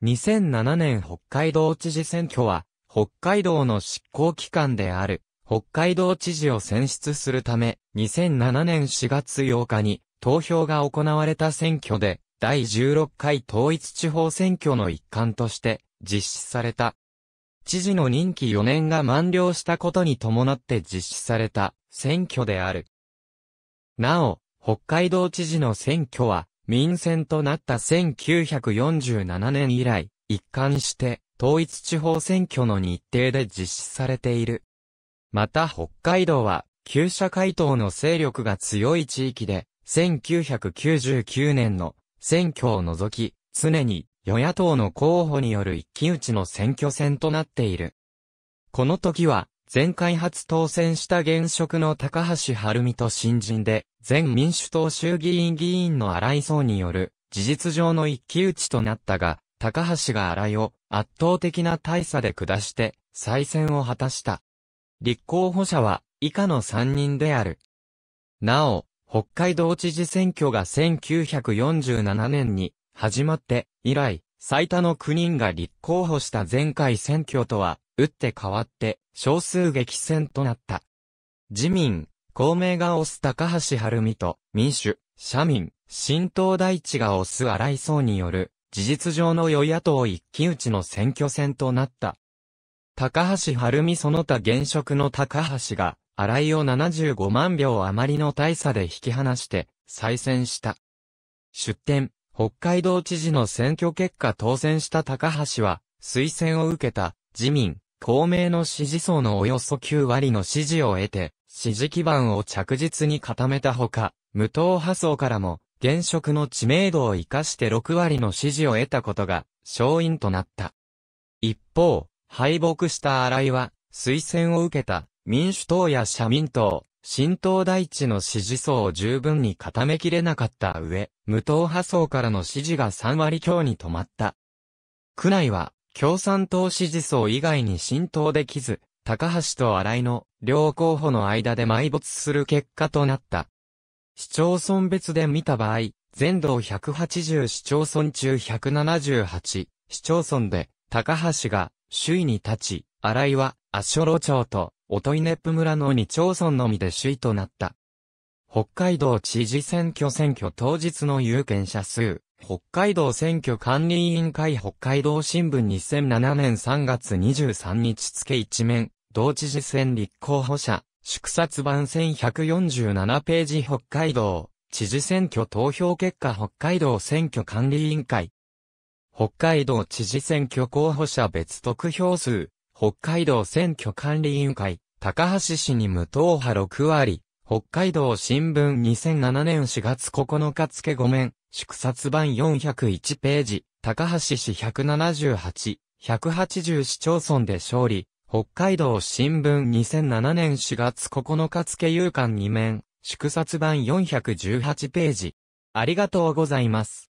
2007年北海道知事選挙は、北海道の執行機関である、北海道知事を選出するため、2007年4月8日に投票が行われた選挙で、第16回統一地方選挙の一環として実施された。知事の任期4年が満了したことに伴って実施された選挙である。なお、北海道知事の選挙は民選となった1947年以来、一貫して統一地方選挙の日程で実施されている。また北海道は、旧社会党の勢力が強い地域で、1999年の選挙を除き、常に与野党の候補による一騎打ちの選挙戦となっている。この時は、前回初当選した現職の高橋晴美と新人で、前民主党衆議院議員の荒井壮による、事実上の一騎打ちとなったが、高橋が荒井を圧倒的な大差で下して、再選を果たした。立候補者は、以下の3人である。なお、北海道知事選挙が1947年に始まって以来、最多の9人が立候補した前回選挙とは打って変わって、少数激戦となった。自民、公明が推す高橋晴美と、民主、社民、新党大地が推す荒井荘による、事実上の与野党一騎打ちの選挙戦となった。高橋晴美その他現職の高橋が、荒井を75万票余りの大差で引き離して、再選した。出展、北海道知事の選挙結果当選した高橋は、推薦を受けた、自民、公明の支持層のおよそ9割の支持を得て、支持基盤を着実に固めたほか、無党派層からも、現職の知名度を活かして6割の支持を得たことが、勝因となった。一方、敗北した荒井は、推薦を受けた、民主党や社民党、新党大地の支持層を十分に固めきれなかった上、無党派層からの支持が3割強に止まった。区内は、共産党支持層以外に浸透できず、高橋と荒井の両候補の間で埋没する結果となった。市町村別で見た場合、全道180市町村中178市町村で高橋が首位に立ち、荒井は足呂町と音稲プ村の2町村のみで首位となった。北海道知事選挙選挙当日の有権者数、北海道選挙管理委員会北海道新聞2007年3月23日付一面、同知事選立候補者、祝殺版1147ページ北海道、知事選挙投票結果北海道選挙管理委員会。北海道知事選挙候補者別得票数、北海道選挙管理委員会、高橋氏に無党派6割、北海道新聞2007年4月9日付5面、祝殺版401ページ、高橋市178、180市町村で勝利、北海道新聞2007年4月9日付夕刊2面、祝殺版418ページ。ありがとうございます。